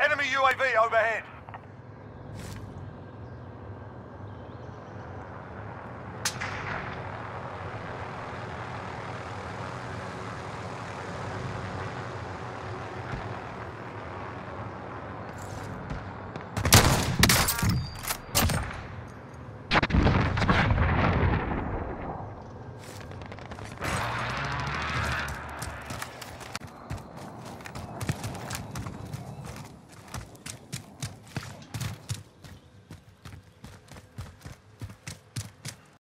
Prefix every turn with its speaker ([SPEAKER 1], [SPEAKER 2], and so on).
[SPEAKER 1] Enemy UAV overhead.